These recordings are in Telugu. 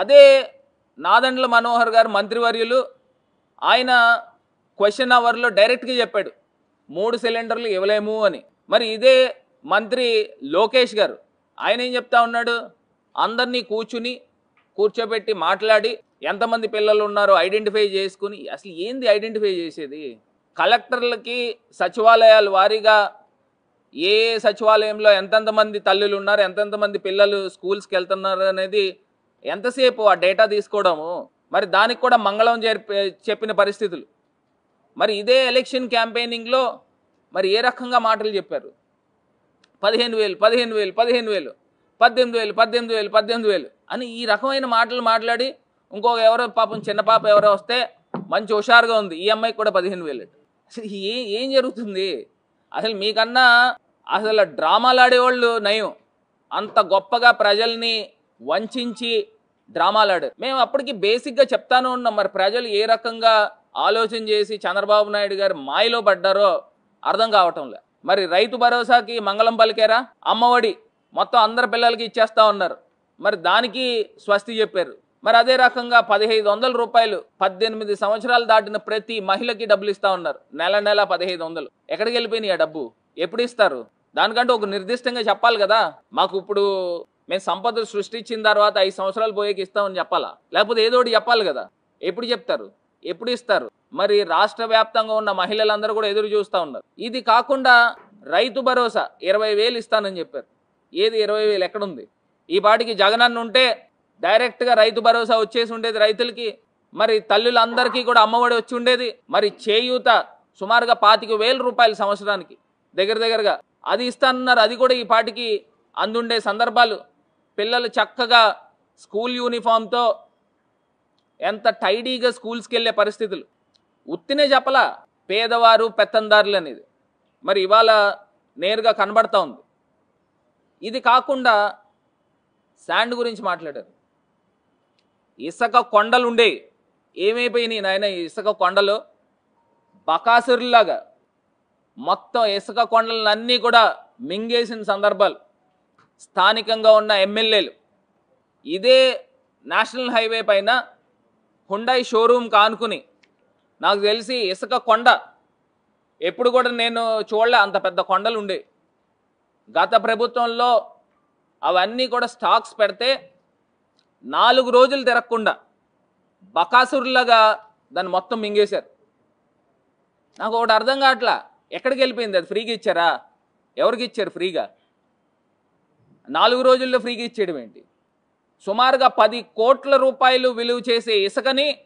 అదే నాదండ్ల మనోహర్ గారు మంత్రివర్యులు ఆయన క్వశ్చన్ అవర్లో డైరెక్ట్గా చెప్పాడు. మూడు సిలిండర్లు ఇవ్వలేము అని. మరి ఇదే మంత్రి లోకేష్ గారు ఆయన ఏం చెప్తా ఉన్నాడు? అందరినీ కూర్చుని కూర్చోబెట్టి మాట్లాడి ఎంతమంది పిల్లలు ఉన్నారో ఐడెంటిఫై చేసుకుని అసలు ఏంది ఐడెంటిఫై చేసేది? కలెక్టర్లకి సచివాలయాల వారీగా ఏ సచివాలయంలో ఎంతెంతమంది తల్లులు ఉన్నారు ఎంతెంతమంది పిల్లలు స్కూల్స్కి వెళ్తున్నారు అనేది ఎంతసేపు ఆ డేటా తీసుకోవడము? మరి దానికి కూడా మంగళం చెప్పిన పరిస్థితులు. మరి ఇదే ఎలక్షన్ క్యాంపెయినింగ్లో మరి ఏ రకంగా మాటలు చెప్పారు? పదిహేను వేలు పదిహేను వేలు పదిహేను వేలు పద్దెనిమిది వేలు పద్దెనిమిది వేలు పద్దెనిమిది వేలు అని ఈ రకమైన మాటలు మాట్లాడి ఇంకొక ఎవరో పాపం చిన్న పాప ఎవరో వస్తే మంచి హుషారుగా ఉంది. ఈ అమ్మాయికి కూడా పదిహేను వేలు అసలు ఏ ఏం జరుగుతుంది? అసలు మీకన్నా అసలు డ్రామాలు ఆడేవాళ్ళు నయం. అంత గొప్పగా ప్రజల్ని వంచించి డ్రామాలు ఆడారు మేము అప్పటికి బేసిక్గా చెప్తాను ఉన్నాం మరి ప్రజలు ఏ రకంగా ఆలోచన చేసి చంద్రబాబు నాయుడు గారు మాయలో పడ్డారో అర్థం కావటంలే. మరి రైతు భరోసాకి మంగళం పలికారా? అమ్మఒడి మొత్తం అందరి పిల్లలకి ఇచ్చేస్తా ఉన్నారు. మరి దానికి స్వస్తి చెప్పారు. మరి అదే రకంగా పదిహేను వందల రూపాయలు పద్దెనిమిది సంవత్సరాలు దాటిన ప్రతి మహిళకి డబ్బులు ఇస్తా ఉన్నారు. నెల నెల పదిహేను వందలు. ఎక్కడికి వెళ్ళిపోయినాయి ఆ డబ్బు? ఎప్పుడు ఇస్తారు? దానికంటే ఒక నిర్దిష్టంగా చెప్పాలి కదా. మాకు ఇప్పుడు మేము సంపద సృష్టించిన తర్వాత ఐదు సంవత్సరాలు పోయేకి ఇస్తామని చెప్పాలా? లేకపోతే ఏదో ఒకటి చెప్పాలి కదా. ఎప్పుడు చెప్తారు? ఎప్పుడు ఇస్తారు? మరి రాష్ట్ర వ్యాప్తంగా ఉన్న మహిళలందరూ కూడా ఎదురు చూస్తూ ఉన్నారు. ఇది కాకుండా రైతు భరోసా ఇరవై వేలు ఇస్తానని చెప్పారు. ఏది ఇరవై వేలు? ఎక్కడుంది? ఈ పాటికి జగనన్న ఉంటే డైరెక్ట్గా రైతు భరోసా వచ్చేసి ఉండేది రైతులకి మరి తల్లులందరికీ కూడా అమ్మఒడి వచ్చి ఉండేది. మరి చేయూత సుమారుగా పాతిక వేల రూపాయలు సంవత్సరానికి దగ్గర దగ్గరగా. అది ఇస్తానన్నారు. అది కూడా ఈ పాటికి అందుండే సందర్భాలు. పిల్లలు చక్కగా స్కూల్ యూనిఫామ్తో ఎంత టైడీగా స్కూల్స్కి వెళ్ళే పరిస్థితులు. ఉత్తినే చెప్పలా పేదవారు పెత్తందారులు అనేది మరి ఇవాళ నేరుగా కనబడతా ఉంది. ఇది కాకుండా శాండ్ గురించి మాట్లాడారు. ఇసుక కొండలుండే ఏమైపోయినాయి నాయన ఇసుక కొండలు? బకాసురులాగా మొత్తం ఇసుక కొండలన్నీ కూడా మింగేసిన సందర్భాలు. స్థానికంగా ఉన్న ఎమ్మెల్యేలు. ఇదే నేషనల్ హైవే పైన హుండాయి షోరూమ్ కానుకుని నాకు తెలిసి ఇసుక కొండ ఎప్పుడు కూడా నేను చూడలే అంత పెద్ద కొండలు ఉండే గత ప్రభుత్వంలో అవన్నీ కూడా స్టాక్స్ పెడితే నాలుగు రోజులు తిరగకుండా బకాసురులాగా దాన్ని మొత్తం మింగేశారు. నాకు ఒకటి అర్థం కావట్లా ఎక్కడికి వెళ్ళిపోయింది అది? ఫ్రీగా ఇచ్చారా? ఎవరికి ఇచ్చారు ఫ్రీగా? నాలుగు రోజుల్లో ఫ్రీగా ఇచ్చేయడం ఏంటి? సుమారుగా పది కోట్ల రూపాయలు విలువ చేసే ఇసుకని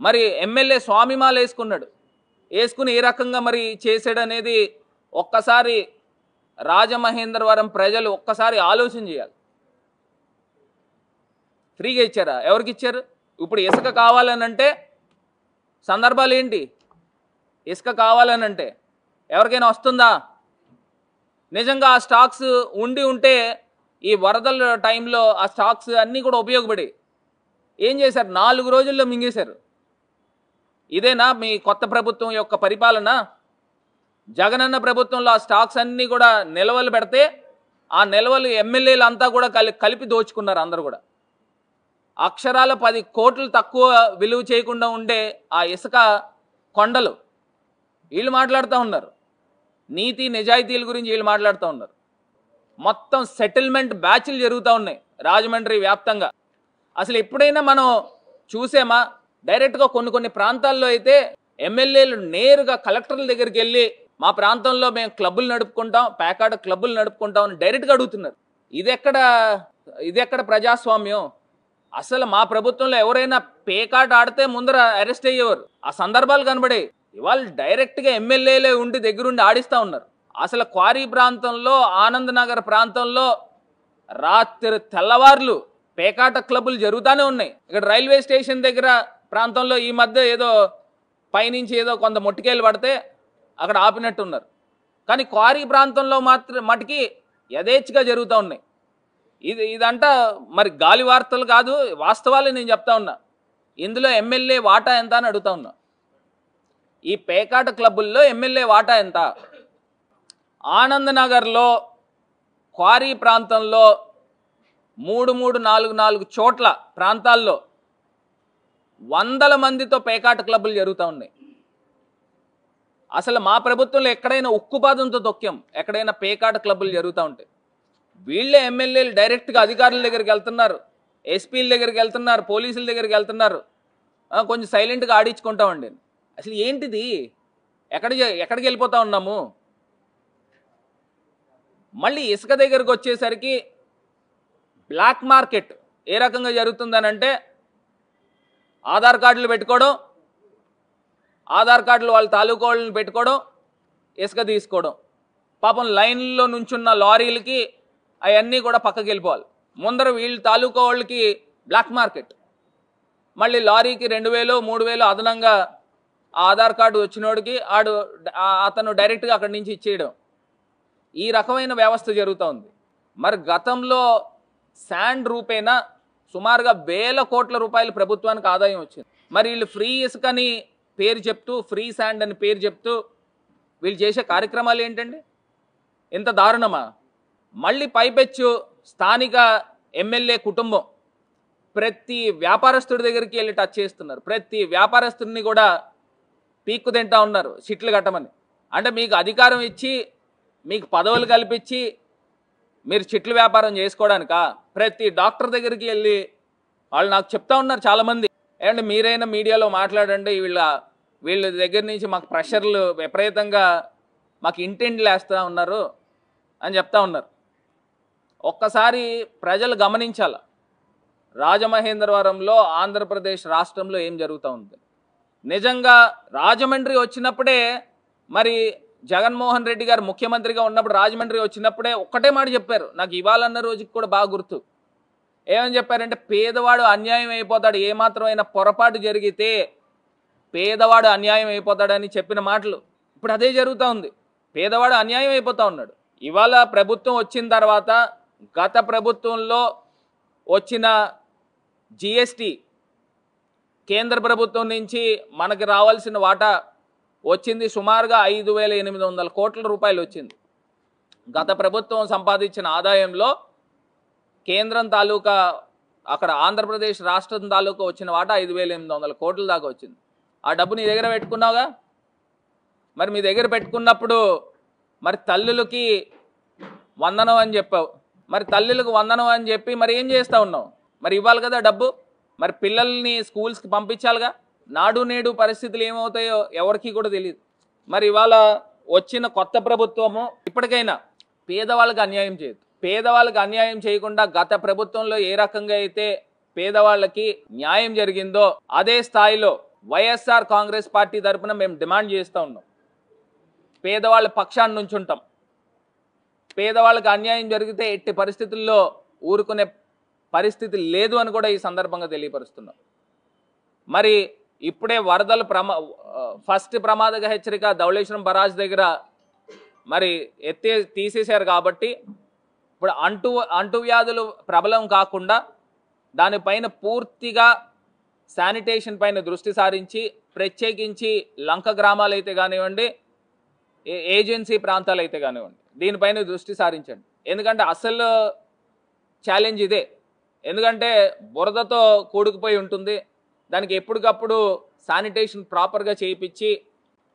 మరి ఎమ్మెల్యే స్వామిమాల వేసుకున్నాడు. వేసుకుని ఏ రకంగా మరి చేసాడనేది ఒక్కసారి రాజమహేంద్రవరం ప్రజలు ఒక్కసారి ఆలోచన చేయాలి. ఫ్రీగా ఇచ్చారా? ఎవరికి ఇచ్చారు? ఇప్పుడు ఇసుక కావాలనంటే సందర్భాలు ఏంటి? ఇసుక కావాలనంటే ఎవరికైనా వస్తుందా? నిజంగా ఆ స్టాక్స్ ఉండి ఉంటే ఈ వరదల టైంలో ఆ స్టాక్స్ అన్నీ కూడా ఉపయోగపడి ఏం చేశారు? నాలుగు రోజుల్లో మింగేశారు. ఇదేనా మీ కొత్త ప్రభుత్వం యొక్క పరిపాలన? జగనన్న ప్రభుత్వంలో ఆ స్టాక్స్ అన్నీ కూడా నిల్వలు పెడితే ఆ నిల్వలు ఎమ్మెల్యేలు అంతా కూడా కలి కలిపి దోచుకున్నారు అందరు కూడా. అక్షరాల పది కోట్లు తక్కువ విలువ చేయకుండా ఉండే ఆ ఇసుక కొండలు. వీళ్ళు మాట్లాడుతూ ఉన్నారు. నీతి నిజాయితీల గురించి వీళ్ళు మాట్లాడుతూ ఉన్నారు. మొత్తం సెటిల్మెంట్ బ్యాచ్లు జరుగుతూ ఉన్నాయి రాజమండ్రి వ్యాప్తంగా. అసలు ఎప్పుడైనా మనం చూసామా? డైరెక్ట్గా కొన్ని కొన్ని ప్రాంతాల్లో అయితే ఎమ్మెల్యేలు నేరుగా కలెక్టర్ల దగ్గరికి వెళ్ళి మా ప్రాంతంలో మేము క్లబ్బులు నడుపుకుంటాం ప్యాకాడ క్లబ్బులు నడుపుకుంటాం అని డైరెక్ట్గా అడుగుతున్నారు. ఇదెక్కడ ఇదెక్కడ ప్రజాస్వామ్యం? అసలు మా ప్రభుత్వంలో ఎవరైనా పేకాట ఆడితే ముందర అరెస్ట్ అయ్యేవారు. ఆ సందర్భాలు కనబడే ఇవాళ డైరెక్ట్గా ఎమ్మెల్యేలే ఉండి దగ్గరుండి ఆడిస్తూ ఉన్నారు. అసలు క్వారీ ప్రాంతంలో ఆనంద్ నగర్ ప్రాంతంలో రాత్రి తెల్లవార్లు పేకాట క్లబ్బులు జరుగుతూనే ఉన్నాయి. ఇక్కడ రైల్వే స్టేషన్ దగ్గర ప్రాంతంలో ఈ మధ్య ఏదో పైనుంచి ఏదో కొంత మొట్టికేలు పడితే అక్కడ ఆపినట్టున్నారు. కానీ క్వారీ ప్రాంతంలో మాత్రం మటుకి యథేచ్ఛగా జరుగుతూ ఉన్నాయి. ఇది ఇదంట మరి గాలి వార్తలు కాదు వాస్తవాలు నేను చెప్తా ఉన్నా. ఇందులో ఎమ్మెల్యే వాటా ఎంత అని అడుగుతా ఉన్నా. ఈ పేకాట క్లబ్బుల్లో ఎమ్మెల్యే వాటా ఎంత? ఆనంద్ నగర్లో క్వారీ ప్రాంతంలో మూడు మూడు నాలుగు నాలుగు చోట్ల ప్రాంతాల్లో వందల మందితో పేకాట క్లబ్బులు జరుగుతూ ఉన్నాయి. అసలు మా ప్రభుత్వంలో ఎక్కడైనా ఉక్కుపాదంతో తొక్కాం ఎక్కడైనా పేకాట క్లబ్బులు జరుగుతూ ఉంటాయి వీళ్ళే ఎమ్మెల్యేలు డైరెక్ట్గా అధికారుల దగ్గరికి వెళ్తున్నారు. ఎస్పీల దగ్గరికి వెళ్తున్నారు పోలీసుల దగ్గరికి వెళ్తున్నారు. కొంచెం సైలెంట్గా ఆడించుకుంటామండి అసలు ఏంటిది? ఎక్కడ ఎక్కడికి వెళ్ళిపోతా ఉన్నాము? మళ్ళీ ఇసుక దగ్గరకు వచ్చేసరికి బ్లాక్ మార్కెట్ ఏ రకంగా జరుగుతుందనంటే ఆధార్ కార్డులు పెట్టుకోవడం ఆధార్ కార్డులు వాళ్ళ తాలూకా వాళ్ళని పెట్టుకోవడం ఇసుక తీసుకోవడం. పాపం లైన్లో నుంచున్న లారీలకి అవన్నీ కూడా పక్కకి వెళ్ళిపోవాలి. ముందర వీళ్ళ తాలూకా వాళ్ళకి బ్లాక్ మార్కెట్. మళ్ళీ లారీకి రెండు వేలు మూడు వేలు అదనంగా ఆధార్ కార్డు వచ్చినోడికి ఆడు అతను డైరెక్ట్గా అక్కడి నుంచి ఇచ్చేయడం. ఈ రకమైన వ్యవస్థ జరుగుతూ ఉంది మరి గతంలో శాండ్ రూపేణా సుమారుగా వేల కోట్ల రూపాయలు ప్రభుత్వానికి ఆదాయం వచ్చింది. మరి వీళ్ళు ఫ్రీ ఇసుకని పేరు చెప్తూ ఫ్రీ శాండ్ అని పేరు చెప్తూ వీళ్ళు చేసే కార్యక్రమాలు ఏంటండి? ఇంత దారుణమా? మళ్ళీ పైపెచ్చు స్థానిక ఎమ్మెల్యే కుటుంబం ప్రతి వ్యాపారస్తుడి దగ్గరికి వెళ్ళి టచ్ చేస్తున్నారు. ప్రతి వ్యాపారస్తుడిని కూడా పీక్కు తింటా ఉన్నారు సిట్లు కట్టమని. అంటే మీకు అధికారం ఇచ్చి మీకు పదవులు కల్పించి మీరు చిట్లు వ్యాపారం చేసుకోవడానిక? ప్రతి డాక్టర్ దగ్గరికి వెళ్ళి వాళ్ళు నాకు చెప్తా ఉన్నారు చాలామంది. ఏమంటే మీరైనా మీడియాలో మాట్లాడండి వీళ్ళ వీళ్ళ దగ్గర నుంచి మాకు ప్రెషర్లు విపరీతంగా మాకు ఇంటెంట్లు వేస్తూ ఉన్నారు అని చెప్తా ఉన్నారు. ఒక్కసారి ప్రజలు గమనించాల. రాజమహేంద్రవరంలో ఆంధ్రప్రదేశ్ రాష్ట్రంలో ఏం జరుగుతూ ఉంది? నిజంగా రాజమండ్రి వచ్చినప్పుడే మరి జగన్మోహన్ రెడ్డి గారు ముఖ్యమంత్రిగా ఉన్నప్పుడు రాజమండ్రి వచ్చినప్పుడే ఒక్కటే మాట చెప్పారు. నాకు ఇవాళన్న రోజుకి కూడా బాగా గుర్తు. ఏమని చెప్పారంటే పేదవాడు అన్యాయం అయిపోతాడు ఏమాత్రమైన పొరపాటు జరిగితే పేదవాడు అన్యాయం అయిపోతాడని చెప్పిన మాటలు. ఇప్పుడు అదే జరుగుతూ ఉంది. పేదవాడు అన్యాయం అయిపోతూ ఉన్నాడు. ఇవాళ ప్రభుత్వం వచ్చిన తర్వాత గత ప్రభుత్వంలో వచ్చిన జిఎస్టీ కేంద్ర ప్రభుత్వం నుంచి మనకి రావాల్సిన వాటా వచ్చింది సుమారుగా ఐదు వేల ఎనిమిది వందల కోట్ల రూపాయలు వచ్చింది. గత ప్రభుత్వం సంపాదించిన ఆదాయంలో కేంద్రం తాలూకా అక్కడ ఆంధ్రప్రదేశ్ రాష్ట్రం తాలూకా వచ్చిన వాటా ఐదు వేల ఎనిమిది వందల కోట్ల దాకా వచ్చింది. ఆ డబ్బు నీ దగ్గర పెట్టుకున్నావుగా? మరి మీ దగ్గర పెట్టుకున్నప్పుడు మరి తల్లులకి వందనం అని చెప్పావు. మరి తల్లులకు వందనం అని చెప్పి మరి ఏం చేస్తా ఉన్నావు? మరి ఇవ్వాలి కదా డబ్బు? మరి పిల్లల్ని స్కూల్స్కి పంపించాలిగా? నాడు నేడు పరిస్థితులు ఏమవుతాయో ఎవరికి కూడా తెలియదు మరి ఇవాళ వచ్చిన కొత్త ప్రభుత్వము ఇప్పటికైనా పేదవాళ్ళకి అన్యాయం చేయదు పేదవాళ్ళకి అన్యాయం చేయకుండా గత ప్రభుత్వంలో ఏ రకంగా అయితే పేదవాళ్ళకి న్యాయం జరిగిందో అదే స్థాయిలో వైఎస్ఆర్ కాంగ్రెస్ పార్టీ తరపున మేము డిమాండ్ చేస్తూ ఉన్నాం. పేదవాళ్ళ పక్షాన్ని నుంచి ఉంటాం పేదవాళ్ళకి అన్యాయం జరిగితే ఎట్టి పరిస్థితుల్లో ఊరుకునే పరిస్థితి లేదు అని కూడా ఈ సందర్భంగా తెలియపరుస్తున్నాం. మరి ఇప్పుడే వరదలు ప్రమా ఫస్ట్ ప్రమాదక హెచ్చరిక ధవళేశ్వరం బరాజ్ దగ్గర మరి ఎత్తే తీసేశారు కాబట్టి ఇప్పుడు అంటు అంటువ్యాధులు ప్రబలం కాకుండా దానిపైన పూర్తిగా శానిటేషన్ పైన దృష్టి సారించి ప్రత్యేకించి లంక గ్రామాలు అయితే కానివ్వండి ఏ- ఏజెన్సీ ప్రాంతాలు అయితే కానివ్వండి దీనిపైన దృష్టి సారించండి. ఎందుకంటే అసలు ఛాలెంజ్ ఇదే. ఎందుకంటే బురదతో కూడుకుపోయి ఉంటుంది. దానికి ఎప్పటికప్పుడు శానిటేషన్ ప్రాపర్గా చేయించి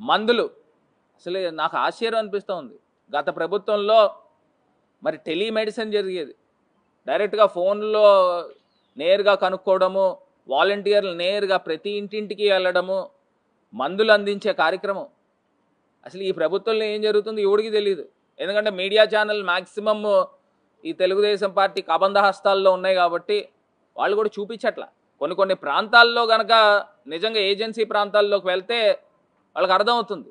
మందులు. అసలు నాకు ఆశ్చర్యం అనిపిస్తూ ఉంది గత ప్రభుత్వంలో మరి టెలిమెడిసిన్ జరిగేది. డైరెక్ట్గా ఫోన్లో నేరుగా కనుక్కోవడము వాలంటీర్లు నేరుగా ప్రతి ఇంటింటికి వెళ్ళడము మందులు అందించే కార్యక్రమం. అసలు ఈ ప్రభుత్వంలో ఏం జరుగుతుందో ఎవడికి తెలియదు ఎందుకంటే మీడియా ఛానల్ మ్యాక్సిమమ్ ఈ తెలుగుదేశం పార్టీ కబంధ హస్తాల్లో ఉన్నాయి కాబట్టి వాళ్ళు కూడా చూపించట్ల. కొన్ని కొన్ని ప్రాంతాల్లో కనుక నిజంగా ఏజెన్సీ ప్రాంతాల్లోకి వెళ్తే వాళ్ళకి అర్థమవుతుంది.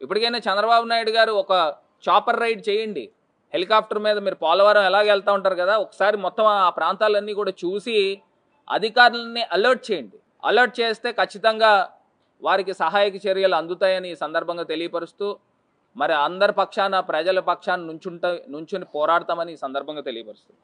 ఇప్పటికైనా చంద్రబాబు నాయుడు గారు ఒక చాపర్ రైడ్ చేయండి. హెలికాప్టర్ మీద మీరు పోలవరం ఎలాగ వెళ్తూ ఉంటారు కదా ఒకసారి మొత్తం ఆ ప్రాంతాలన్నీ కూడా చూసి అధికారులని అలర్ట్ చేయండి. అలర్ట్ చేస్తే ఖచ్చితంగా వారికి సహాయక చర్యలు అందుతాయని ఈ సందర్భంగా తెలియపరుస్తూ మరి అందరి పక్షాన ప్రజల పక్షాన్ని నుంచుంట నుంచుని పోరాడతామని ఈ సందర్భంగా తెలియపరుస్తుంది.